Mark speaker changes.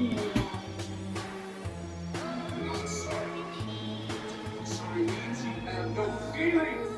Speaker 1: Not sorry. Sorry means you have no feelings.